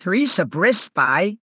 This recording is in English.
Teresa Brisby